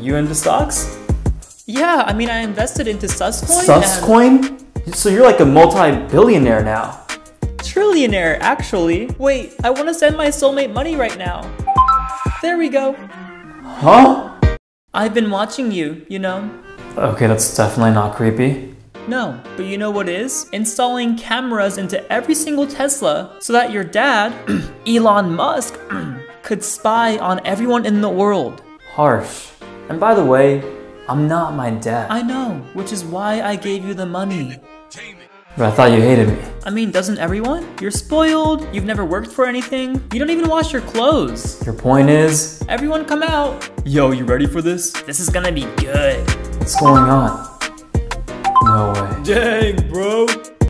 you into stocks? Yeah, I mean, I invested into Suscoin. Suscoin? So you're like a multi-billionaire now. Trillionaire, actually. Wait, I want to send my soulmate money right now. There we go. Huh? I've been watching you, you know? Okay, that's definitely not creepy. No, but you know what is? Installing cameras into every single Tesla so that your dad, Elon Musk, could spy on everyone in the world. Harsh. And by the way, I'm not my dad. I know, which is why I gave you the money. But I thought you hated me. I mean, doesn't everyone? You're spoiled, you've never worked for anything, you don't even wash your clothes. Your point is, Everyone come out. Yo, you ready for this? This is gonna be good. what's going on? No way. Dang, bro.